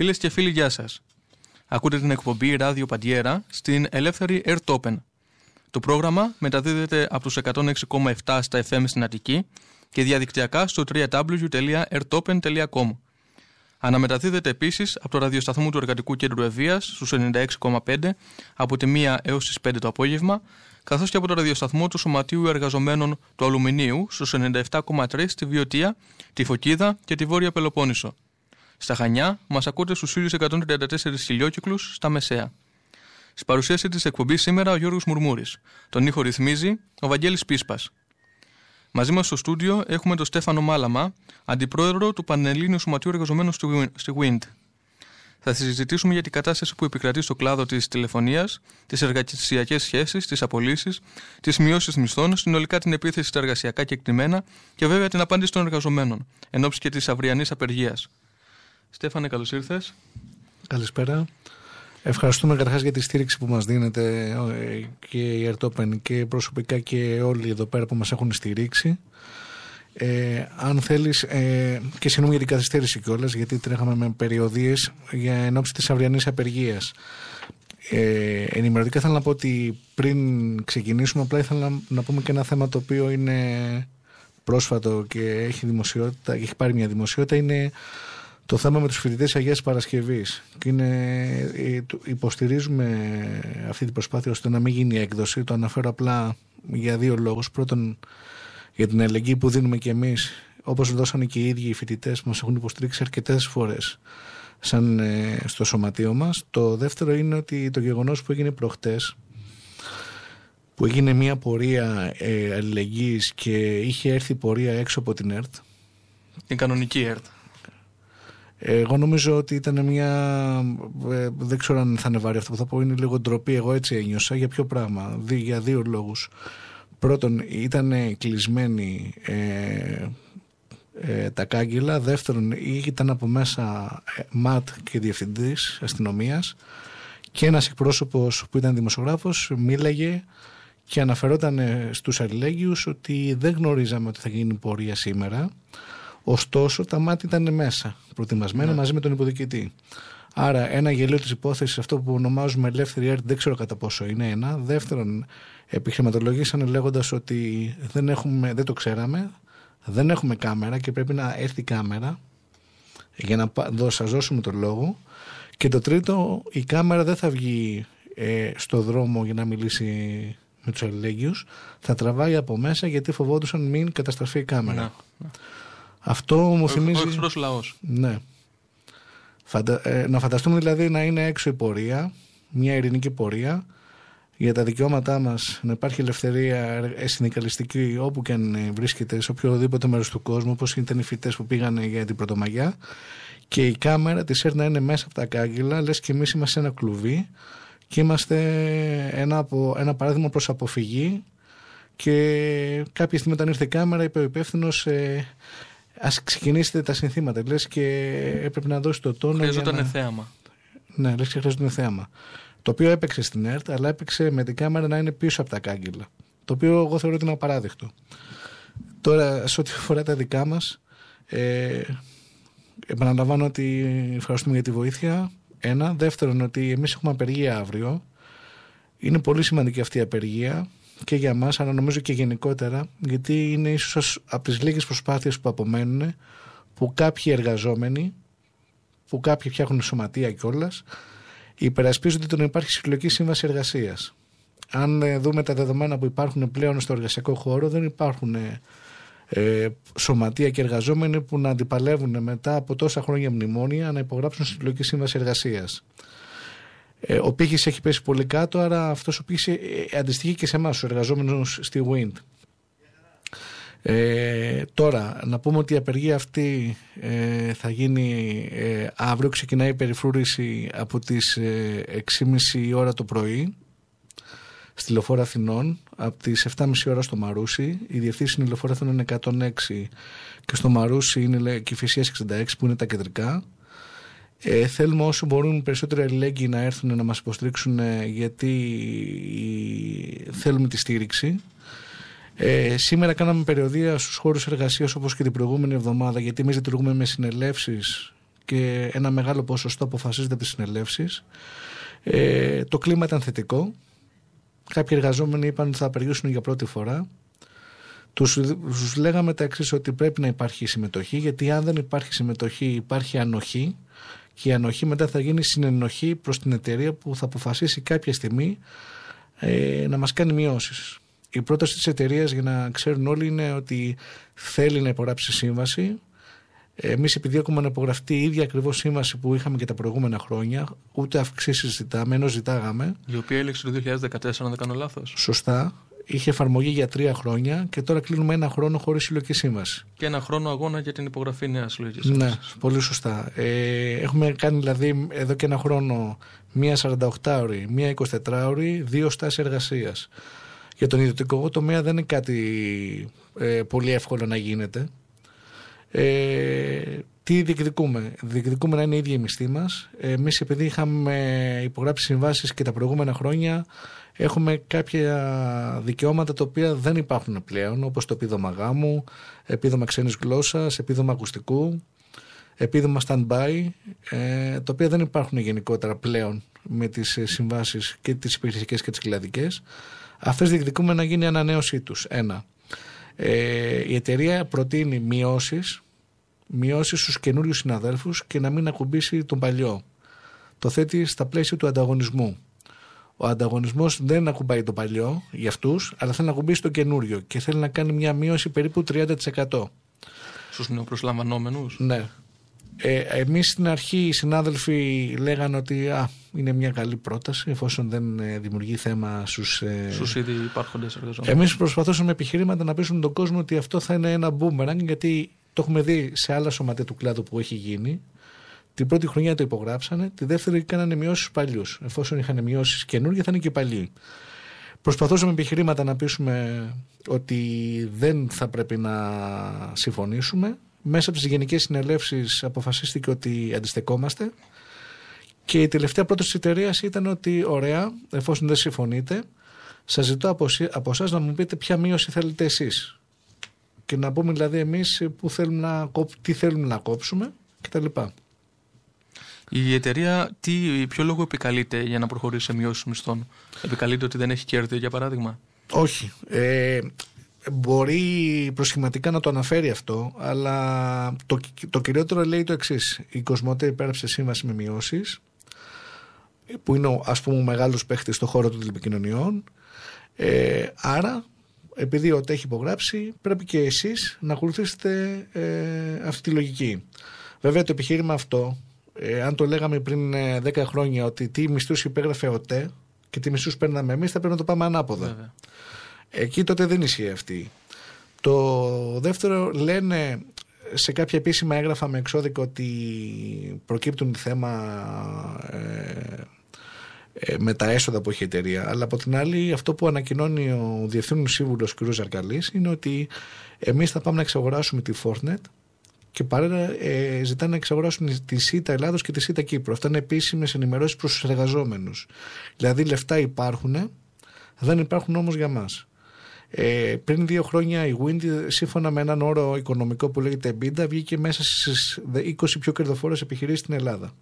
Φίλες και φίλοι, γεια σας. Ακούτε την εκπομπή Ράδιο Παντιέρα στην ελεύθερη Airtopen. Το πρόγραμμα μεταδίδεται από τους 106,7 στα FM στην Αττική και διαδικτυακά στο www.airtopen.com. Αναμεταδίδεται επίσης από το ραδιοσταθμό του Εργατικού Κέντρου Ευεία στους 96,5 από τη 1 έως τις 5 το απόγευμα, καθώς και από το ραδιοσταθμό του Σωματείου Εργαζομένων του Αλουμινίου στους 97,3 στη Βιωτία, τη Φωκίδα και τη Βόρεια Πελοπόννησο. Στα Χανιά μας ακούτε στους 134 χιλιόκυκλους στα Μεσαία. Στη παρουσίαση της εκπομπής σήμερα ο Γιώργος Μουρμούρης. Τον ήχο ρυθμίζει ο Βαγγέλης Πίσπας. Μαζί μας στο στούντιο έχουμε τον Στέφανο Μάλαμα, αντιπρόεδρο του Πανελλήνιου Σωματείου Εργαζομένων στη WIND. Θα συζητήσουμε για την κατάσταση που επικρατεί στο κλάδο της τηλεφωνίας, τις εργασιακές σχέσεις, τις απολύσεις, τις μειώσεις μισθών, συνολικά την επίθεση στα εργασιακά κεκτημένα και βέβαια την απάντηση των εργαζομένων, εν ώψη και της αυριανής απεργίας. Στέφανε, καλώς ήρθες. Καλησπέρα. Ευχαριστούμε καταρχάς για τη στήριξη που μας δίνετε ε, και η Ερτόπεν και προσωπικά και όλοι εδώ πέρα που μας έχουν στηρίξει. Ε, αν θέλεις, ε, και συγγνώμη για την καθυστέρηση κιόλας, γιατί τρέχαμε με περιοδίες για ενόψη της αυριανής απεργίας. Ε, ενημερωτικά θέλω να πω ότι πριν ξεκινήσουμε, απλά ήθελα να, να πούμε και ένα θέμα το οποίο είναι πρόσφατο και έχει δημοσιότητα, έχει πάρει μια δημοσιότητα, είναι το θέμα με τους φοιτητές Αγίας Παρασκευής και είναι, ε, υποστηρίζουμε αυτή την προσπάθεια ώστε να μην γίνει έκδοση. Το αναφέρω απλά για δύο λόγους. Πρώτον για την αλληλεγγύη που δίνουμε και εμείς. Όπως δώσανε και οι ίδιοι οι φοιτητές που μας έχουν υποστηρίξει αρκετές φορές σαν ε, στο σωματείο μας. Το δεύτερο είναι ότι το γεγονός που έγινε προχτές που έγινε μια πορεία ε, αλληλεγγύης και είχε έρθει πορεία έξω από την ΕΡΤ. Την κανονική ΕΡΤ εγώ νομίζω ότι ήταν μια. Ε, δεν ξέρω αν θα είναι βάρη αυτό που θα πω. Είναι λίγο ντροπή. Εγώ έτσι ένιωσα. Για ποιο πράγμα. για δύο λόγους. Πρώτον, ήταν κλεισμένοι ε, ε, τα κάγκελα. Δεύτερον, ήταν από μέσα ε, ΜΑΤ και διευθυντής αστυνομίας. Και ένας εκπρόσωπος που ήταν δημοσιογράφος μίλαγε και αναφερόταν στους αλληλέγγυους ότι δεν γνωρίζαμε ότι θα γίνει πορεία σήμερα Ωστόσο, τα μάτια ήταν μέσα, προετοιμασμένα ναι. μαζί με τον υποδικητή. Άρα, ένα γελίο της υπόθεσης, αυτό που ονομάζουμε ελεύθερη έρτη, δεν ξέρω κατά πόσο είναι ένα. Δεύτερον, επιχειρηματολογήσανε λέγοντας ότι δεν, έχουμε, δεν το ξέραμε, δεν έχουμε κάμερα και πρέπει να έρθει κάμερα για να σας δώσουμε τον λόγο. Και το τρίτο, η κάμερα δεν θα βγει ε, στο δρόμο για να μιλήσει με τους αλληλέγγυους. Θα τραβάει από μέσα γιατί φοβόντουσαν μην καταστραφεί η κάμερα. Ναι, ναι. Αυτό μου θυμίζει. Ο εχθρός λαός. Ναι. Φαντα... Ε, να φανταστούμε δηλαδή να είναι έξω η πορεία, μια ειρηνική πορεία, για τα δικαιώματά μας να υπάρχει ελευθερία συνδικαλιστική όπου και αν βρίσκεται, σε οποιοδήποτε μέρος του κόσμου, όπως ήταν οι φοιτέ που πήγαν για την Πρωτομαγιά, και η κάμερα της έρθει να είναι μέσα από τα κάγκελα, λες και εμείς είμαστε ένα κλουβί και είμαστε ένα, από, ένα παράδειγμα προς αποφυγή. Και κάποια στιγμή, όταν ήρθε η κάμερα, είπε ο υπεύθυνος, ε, Α ξεκινήσετε τα συνθήματα. Λες και έπρεπε να δώσει το τόνο. Χρειαζόταν να... θέαμα. Ναι, λες και χρειαζόταν θέαμα. Το οποίο έπαιξε στην ΕΡΤ, αλλά έπαιξε με την κάμερα να είναι πίσω από τα κάγκελα. Το οποίο εγώ θεωρώ ότι είναι απαράδεκτο. Τώρα, σε ό,τι αφορά τα δικά μας, ε, επαναλαμβάνω ότι ευχαριστούμε για τη βοήθεια. Ένα. Δεύτερον, ότι εμείς έχουμε απεργία αύριο. Είναι πολύ σημαντική αυτή η απεργία και για μας αλλά νομίζω και γενικότερα γιατί είναι ίσως από τις λίγες προσπάθειες που απομένουν που κάποιοι εργαζόμενοι που κάποιοι φτιάχνουν σωματεία κιόλας, υπερασπίζονται το να υπάρχει συλλογική σύμβαση εργασίας. Αν ε, δούμε τα δεδομένα που υπάρχουν πλέον στο εργασιακό χώρο, δεν υπάρχουν ε, ε, σωματεία και εργαζόμενοι που να αντιπαλεύουν μετά από τόσα χρόνια μνημόνια να υπογράψουν συλλογική σύμβαση εργασίας. Ε, ο πύχης έχει πέσει πολύ κάτω, άρα αυτός ο πύχης ε, αντιστοιχεί και σε εμάς, του εργαζόμενους στη Wind. Ε, τώρα, να πούμε ότι η απεργία αυτή ε, θα γίνει ε, αύριο, ξεκινάει η περιφρούρηση από τις 6.30 ώρα το πρωί στη Λεωφόρα Αθηνών, από τις 7.30 ώρα στο Μαρούσι. Η διευθύνση είναι η Λεωφόρα Αθηνών είναι 106 και στο Μαρούσι είναι και η Φυσίας 66 που είναι τα κεντρικά. Ε, θέλουμε όσο μπορούν περισσότεροι αλληλέγγυοι να έρθουν να μας υποστηρίξουν ε, γιατί θέλουμε τη στήριξη. Ε, σήμερα κάναμε περιοδία στους χώρους εργασίας όπως και την προηγούμενη εβδομάδα γιατί εμείς λειτουργούμε με συνελεύσεις και ένα μεγάλο ποσοστό αποφασίζεται από τις συνελεύσεις. Ε, το κλίμα ήταν θετικό. Κάποιοι εργαζόμενοι είπαν ότι θα απεργήσουν για πρώτη φορά. Τους, τους λέγαμε τα εξής ότι πρέπει να υπάρχει συμμετοχή γιατί αν δεν υπάρχει συμμετοχή υπάρχει ανοχή και η ανοχή μετά θα γίνει συνενοχή προς την εταιρεία που θα αποφασίσει κάποια στιγμή ε, να μας κάνει μειώσεις. Η πρόταση της εταιρείας για να ξέρουν όλοι είναι ότι θέλει να υπογράψει σύμβαση. Εμείς επειδή έχουμε να υπογραφτεί η ίδια ακριβώς σύμβαση που είχαμε και τα προηγούμενα χρόνια, ούτε αυξήσεις ζητάμε, ενώ ζητάγαμε. Η οποία έλεξε το 2014, αν δεν κάνω λάθος. Σωστά είχε εφαρμογή για τρία χρόνια και τώρα κλείνουμε ένα χρόνο χωρίς συλλογική σύμβαση. Και ένα χρόνο αγώνα για την υπογραφή νέας συλλογικής σύμβασης. Ναι, πολύ σωστά. Ε, έχουμε κάνει δηλαδή εδώ και ένα χρόνο μία 48ωρη, μία 24ωρη, δύο στάσεις εργασίας. Για τον ιδιωτικό τομέα δεν είναι κάτι ε, πολύ εύκολο να γίνεται. Ε, τι διεκδικούμε; Διεκδικούμε να είναι η ίδια η μισθή μας. Εμείς, επειδή είχαμε υπογράψει συμβάσεις και τα προηγούμενα χρόνια, έχουμε κάποια δικαιώματα τα οποία δεν υπάρχουν πλέον, όπως το επίδομα γάμου, επίδομα ξένης γλώσσας, επίδομα ακουστικού, επίδομα stand-by, ε, τα οποία δεν υπάρχουν γενικότερα πλέον με τις συμβάσεις και τις υπηρεσικές και τις κλαδικές. Αυτές διεκδικούμε να γίνει ανανέωσή τους. Ένα. Ε, η εταιρεία προτείνει μειώσεις, μειώσεις στους καινούριους συναδέλφους και να μην ακουμπήσει τον παλιό. Το θέτει στα πλαίσια του ανταγωνισμού. Ο ανταγωνισμός δεν ακουμπάει το παλιό για αυτούς, αλλά θέλει να ακουμπήσει το καινούριο και θέλει να κάνει μια μείωση περίπου 30%. Στους νεοπροσλαμβανόμενους; Ναι. Ε, Εμείς στην αρχή οι συνάδελφοι λέγανε ότι α, είναι μια καλή πρόταση εφόσον δεν ε, δημιουργεί θέμα στους. Ε... Στους ήδη υπάρχοντες εργαζόμενους. Εμείς προσπαθούσαμε με επιχειρήματα να πείσουμε τον κόσμο ότι αυτό θα είναι ένα boomerang γιατί το έχουμε δει σε άλλα σωματεία του κλάδου που έχει γίνει την πρώτη χρονιά το υπογράψανε, τη δεύτερη κάνανε μειώσεις στου παλιούς. Εφόσον είχαν μειώσεις καινούργια, θα είναι και παλιοί. Προσπαθούσαμε επιχειρήματα να πείσουμε ότι δεν θα πρέπει να συμφωνήσουμε. Μέσα από τις γενικές συνελεύσεις αποφασίστηκε ότι αντιστεκόμαστε. Και η τελευταία πρόταση της εταιρείας ήταν ότι, ωραία, εφόσον δεν συμφωνείτε, σας ζητώ από εσάς να μου πείτε ποια μείωση θέλετε εσείς. Και να πούμε δηλαδή εμείς τι θέλουμε να κόψουμε κτλ. Η εταιρεία τι, ποιο λόγο επικαλείται για να προχωρήσει σε μειώσεις μισθών; Επικαλείται ότι δεν έχει κέρδη, για παράδειγμα; Όχι. Ε, μπορεί προσχηματικά να το αναφέρει αυτό, αλλά το, το κυριότερο λέει το εξής. Η Κοσμοτέ υπέραψε σύμβαση με μειώσεις, που είναι ας πούμε ο μεγάλος παίχτης στον χώρο των τηλεπικοινωνιών. Ε, άρα, επειδή ο έχει υπογράψει, πρέπει και εσείς να ακολουθήσετε ε, αυτή τη λογική. Βέβαια το επιχείρημα αυτό ε, αν το λέγαμε πριν 10 ε, χρόνια ότι τι μισθούς υπέγραφε ο ΤΕ και τι μισθούς παίρναμε εμείς, θα πρέπει να το πάμε ανάποδα. Βέβαια. Εκεί τότε δεν ισχύει αυτή. Το δεύτερο λένε σε κάποια επίσημα έγγραφα με εξώδικο ότι προκύπτουν θέμα ε, ε, με τα έσοδα που έχει η εταιρεία. Αλλά από την άλλη, αυτό που ανακοινώνει ο Διευθύνων Σύμβουλος κ. Ζαρκαλής είναι ότι εμείς θα πάμε να εξαγοράσουμε τη Fortnet και παράλληλα ε, ζητάνε να εξαγοράσουν τη ΣΥΤΑ Ελλάδος και τη ΣΥΤΑ Κύπρου. Αυτά είναι επίσημες ενημερώσεις προς τους εργαζόμενους. Δηλαδή λεφτά υπάρχουν, δεν υπάρχουν όμως για μας. Ε, πριν δύο χρόνια η Wind, σύμφωνα με έναν όρο οικονομικό που λέγεται EBITDA, βγήκε μέσα στις 20 πιο κερδοφόρες επιχειρήσεις στην Ελλάδα.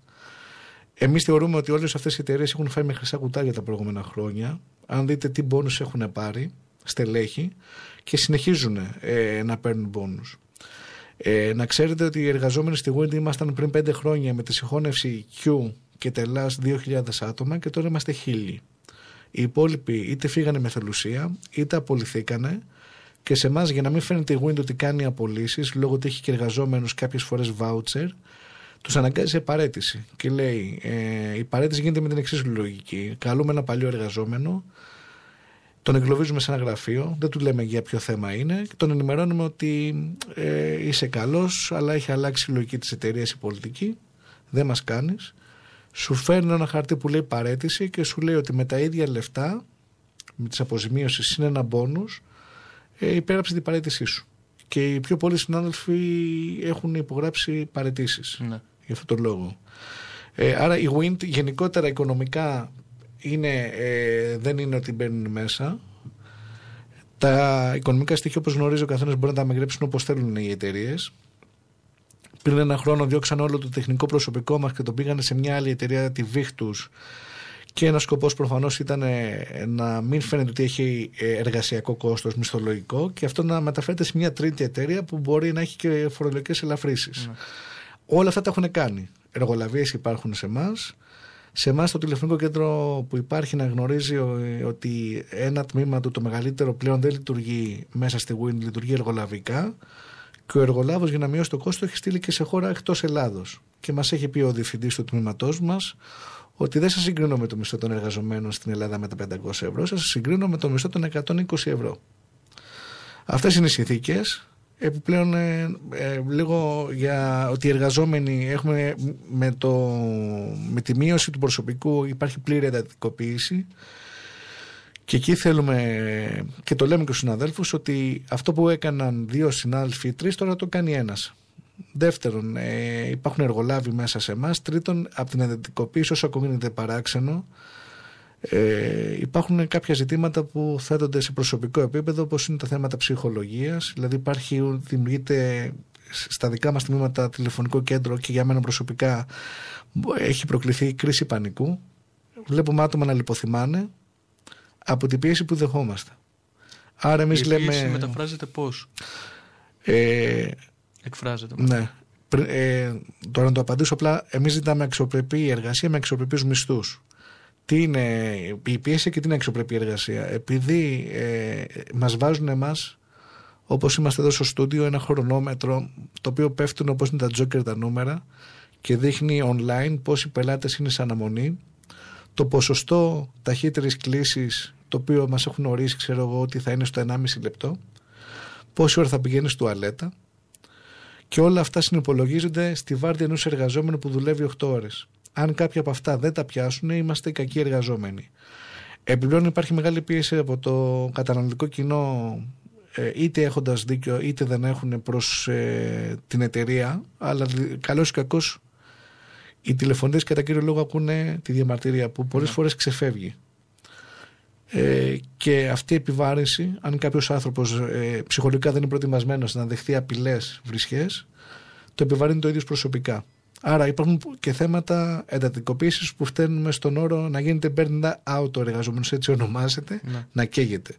Εμείς θεωρούμε ότι όλες αυτές οι εταιρείες έχουν φάει με χρυσά κουτάρια τα προηγούμενα χρόνια. Αν δείτε τι μπόνου έχουν πάρει, στελέχη, και συνεχίζουν ε, να παίρνουν πόνου. Ε, να ξέρετε ότι οι εργαζόμενοι στη Wind ήμασταν πριν πέντε χρόνια με τη συγχώνευση Q και τελάς 2.000 άτομα και τώρα είμαστε χίλιοι. Οι υπόλοιποι είτε φύγανε με θελουσία είτε απολυθήκανε και σε εμάς για να μην φαίνεται η Wind ότι κάνει απολύσεις λόγω ότι έχει και εργαζόμενους κάποιες φορές voucher, τους αναγκάζει σε παρέτηση. Και λέει: ε, Η παρέτηση γίνεται με την εξής λογική. Καλούμε ένα παλιό εργαζόμενο, τον εγκλωβίζουμε σε ένα γραφείο, δεν του λέμε για ποιο θέμα είναι και τον ενημερώνουμε ότι ε, είσαι καλός αλλά έχει αλλάξει η λογική της εταιρείας η πολιτική, δεν μας κάνεις. Σου φέρνει ένα χαρτί που λέει παρέτηση και σου λέει ότι με τα ίδια λεφτά, με τις αποζημίωσεις είναι ένα μπόνους, ε, υπέγραψε την παρέτησή σου. Και οι πιο πολλοί συνάδελφοι έχουν υπογράψει παρετήσεις. Ναι. Για αυτόν τον λόγο. Ε, άρα η Wind γενικότερα οικονομικά είναι, ε, δεν είναι ότι μπαίνουν μέσα. Τα οικονομικά στοιχεία, όπως γνωρίζει ο καθένας, μπορεί να τα μεγρέψουν όπως θέλουν οι εταιρείες. Πριν ένα χρόνο διώξαν όλο το τεχνικό προσωπικό μας και το πήγανε σε μια άλλη εταιρεία, τη Βίχτου. Και ένας σκοπός προφανώς ήταν ε, να μην φαίνεται ότι έχει ε, εργασιακό κόστος μισθολογικό και αυτό να μεταφέρεται σε μια τρίτη εταιρεία που μπορεί να έχει και φορολογικές ελαφρύσεις. Ναι. Όλα αυτά τα έχουν κάνει. Εργολαβίες υπάρχουν σε εμάς. Σε εμάς το τηλεφωνικό κέντρο που υπάρχει να γνωρίζει ότι ένα τμήμα του, το μεγαλύτερο πλέον δεν λειτουργεί μέσα στη WIN, λειτουργεί εργολαβικά. Και ο εργολάβος για να μειώσει το κόστος έχει στείλει και σε χώρα εκτός Ελλάδος. Και μας έχει πει ο διευθυντής του τμήματός μας ότι δεν σας συγκρίνω με το μισθό των εργαζομένων στην Ελλάδα με τα 500 ευρώ, σας συγκρίνω με το μισθό των 120 ευρώ. Αυτές είναι οι συνθήκες. Επιπλέον, ε, ε, λίγο για ότι οι εργαζόμενοι έχουμε με, το, με τη μείωση του προσωπικού υπάρχει πλήρη εντατικοποίηση και εκεί θέλουμε και το λέμε και στους συναδέλφους ότι αυτό που έκαναν δύο συνάδελφοι ή τρεις τώρα το κάνει ένας. Δεύτερον, ε, υπάρχουν εργολάβοι μέσα σε εμάς. Τρίτον, από την εντατικοποίηση, όσο γίνεται παράξενο, ε, υπάρχουν κάποια ζητήματα που θέτονται σε προσωπικό επίπεδο, όπως είναι τα θέματα ψυχολογίας. Δηλαδή, υπάρχει, δημιουργείται στα δικά μας τμήματα τηλεφωνικό κέντρο και για μένα προσωπικά έχει προκληθεί κρίση πανικού. Βλέπουμε άτομα να λιποθυμάνε από την πίεση που δεχόμαστε. Άρα εμείς Η λέμε... μεταφράζεται πώς; Ε, Εκφράζεται. Ναι. Ε, τώρα να το απαντήσω απλά, εμείς ζητάμε αξιοπρεπή εργασία με αξιοπρεπείς μισθούς. Τι είναι η πίεση και τι είναι αξιοπρεπή εργασία. Επειδή ε, μας βάζουν εμάς, όπως είμαστε εδώ στο στούντιο, ένα χρονόμετρο το οποίο πέφτουν όπως είναι τα τζόκερ τα νούμερα και δείχνει online πόσοι πελάτες είναι σε αναμονή. Το ποσοστό ταχύτερης κλήσης το οποίο μας έχουν ορίσει ξέρω εγώ ότι θα είναι στο 1,5 λεπτό. Πόση ώρα θα πηγαίνει στο τουαλέτα και όλα αυτά συνυπολογίζονται στη βάρδια ενός εργαζόμενου που δουλεύει 8 ώρες. Αν κάποια από αυτά δεν τα πιάσουν, είμαστε κακοί εργαζόμενοι. Επιπλέον υπάρχει μεγάλη πίεση από το καταναλωτικό κοινό ε, είτε έχοντας δίκιο είτε δεν έχουν προς ε, την εταιρεία αλλά καλό ή κακό οι τηλεφωνίες κατά κύριο λόγο ακούνε τη διαμαρτυρία που πολλές ναι. φορές ξεφεύγει. Ε, και αυτή η επιβάρυνση, αν κάποιος άνθρωπος ε, ψυχολογικά δεν είναι προετοιμασμένος να δεχθεί απειλές βρισχές, το επιβαρύνει το ίδιο προσωπικά. Άρα υπάρχουν και θέματα εντατικοποίησης που φταίνουμε στον όρο να γίνεται burn out ο εργαζόμενος, έτσι ονομάζεται, ναι. να καίγεται.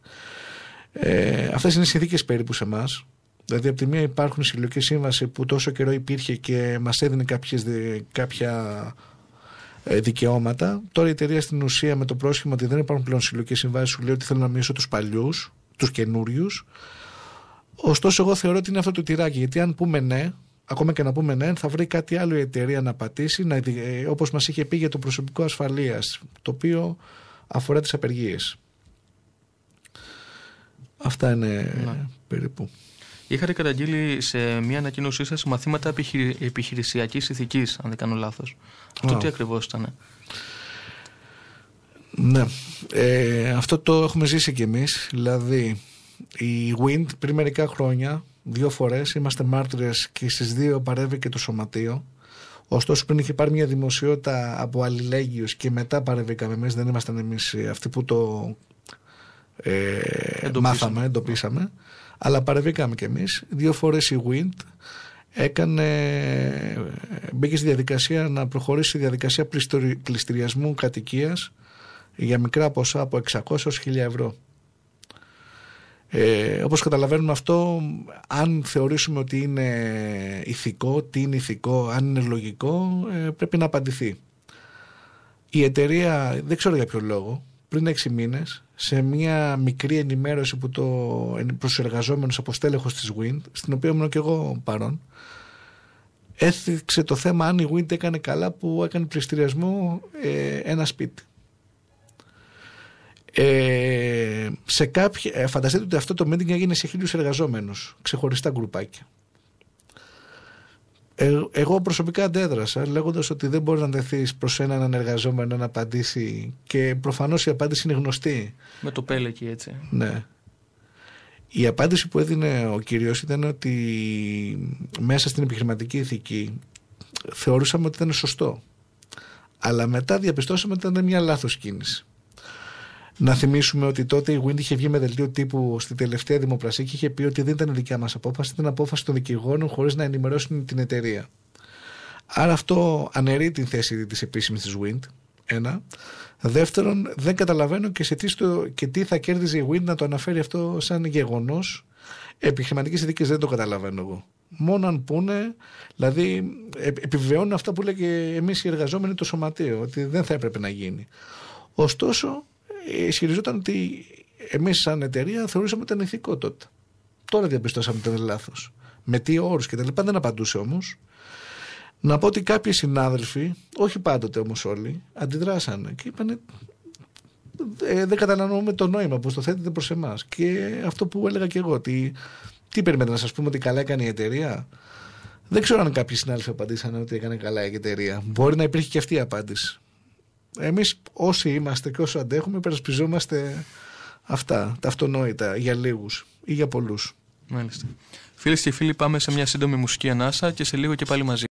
Ε, Αυτές είναι οι συνθήκες περίπου σε εμάς. Δηλαδή, από τη μία υπάρχουν συλλογική σύμβαση που τόσο καιρό υπήρχε και μας έδινε κάποιες, κάποια ε, δικαιώματα. Τώρα η εταιρεία στην ουσία με το πρόσχημα ότι δεν υπάρχουν πλέον συλλογικές συμβάσει σου λέει ότι θέλω να μειώσω τους παλιούς, τους καινούριους. Ωστόσο, εγώ θεωρώ ότι είναι αυτό το τυράκι. Γιατί αν πούμε ναι, ακόμα και να πούμε ναι, θα βρει κάτι άλλο η εταιρεία να πατήσει, να, ε, όπως μας είχε πει για το προσωπικό ασφαλείας, το οποίο αφορά τις απεργίες. Αυτά είναι ναι. περίπου. Είχατε καταγγείλει σε μια ανακοίνωσή σας μαθήματα επιχειρησιακής ηθικής, αν δεν κάνω λάθος. Αυτό τι ακριβώς ήταν. Ναι. Ε, αυτό το έχουμε ζήσει κι εμείς. Δηλαδή, η WIND πριν μερικά χρόνια, δύο φορές, είμαστε μάρτυρες και στις δύο παρεύει και το σωματείο. Ωστόσο, πριν είχε πάρει μια δημοσιότητα από αλληλέγγυου και μετά παρεβήκαμε εμείς, δεν ήμασταν εμείς αυτοί που το ε, μάθαμε, εντοπίσαμε. Αλλά παρεβήκαμε κι εμείς. Δύο φορές η Wind έκανε, μπήκε στη διαδικασία να προχωρήσει στη διαδικασία πληστηριασμού κατοικίας για μικρά ποσά από 600 έως 1000 ευρώ. Ε, όπως καταλαβαίνουμε αυτό, αν θεωρήσουμε ότι είναι ηθικό, τι είναι ηθικό, αν είναι λογικό, ε, πρέπει να απαντηθεί. Η εταιρεία, δεν ξέρω για ποιο λόγο, πριν έξι μήνες σε μια μικρή ενημέρωση που το προς εργαζόμενους από στέλεχος της WIND στην οποία ήμουν και εγώ παρόν έθιξε το θέμα αν η WIND έκανε καλά που έκανε πληστηριασμό ε, ένα σπίτι. Ε, σε κάποια, ε, φανταστείτε ότι αυτό το meeting έγινε σε χίλιους εργαζόμενους ξεχωριστά γκρουπάκια ε, εγώ προσωπικά αντέδρασα λέγοντας ότι δεν μπορεί να δεθείς προς έναν εργαζόμενο να απαντήσει και προφανώς η απάντηση είναι γνωστή. Με το πέλεκι έτσι. Ναι. Η απάντηση που έδινε ο κύριος ήταν ότι μέσα στην επιχειρηματική ηθική θεωρούσαμε ότι ήταν σωστό. Αλλά μετά διαπιστώσαμε ότι ήταν μια λάθος κίνηση. Να θυμίσουμε ότι τότε η Wind είχε βγει με δελτίο τύπου στη τελευταία δημοπρασία και είχε πει ότι δεν ήταν δικιά μας απόφαση, ήταν απόφαση των δικηγόρων χωρίς να ενημερώσουν την εταιρεία. Άρα αυτό αναιρεί την θέση της επίσημης της Wind. Ένα. Δεύτερον, δεν καταλαβαίνω και, σε τι, στο, και τι θα κέρδιζε η Wind να το αναφέρει αυτό σαν γεγονός. Επιχειρηματικές ειδικέ δεν το καταλαβαίνω εγώ. Μόνο αν πούνε, δηλαδή επιβεβαιώνουν αυτά που λέγε εμείς οι εργαζόμενοι το σωματείο, ότι δεν θα έπρεπε να γίνει. Ωστόσο, ισχυριζόταν ότι εμείς, σαν εταιρεία, θεωρούσαμε ότι ήταν ηθικό τότε. Τώρα διαπιστώσαμε ότι ήταν λάθος. Με τι όρους και τα λοιπά δεν απαντούσε όμως. Να πω ότι κάποιοι συνάδελφοι, όχι πάντοτε όμως όλοι, αντιδράσανε και είπαν ε, δεν καταναλώνουμε το νόημα που το θέτετε προς εμάς. Και αυτό που έλεγα και εγώ, ότι τι περιμένετε να σας πούμε ότι καλά έκανε η εταιρεία; Δεν ξέρω αν κάποιοι συνάδελφοι απαντήσαν ότι έκανε καλά η εταιρεία. Μπορεί να υπήρχε και αυτή η απάντηση. Εμείς όσοι είμαστε και όσο αντέχουμε, υπερασπιζόμαστε αυτά, τα αυτονόητα για λίγους ή για πολλούς. Μάλιστα. Φίλες και φίλοι, πάμε σε μια σύντομη μουσική ανάσα και σε λίγο και πάλι μαζί.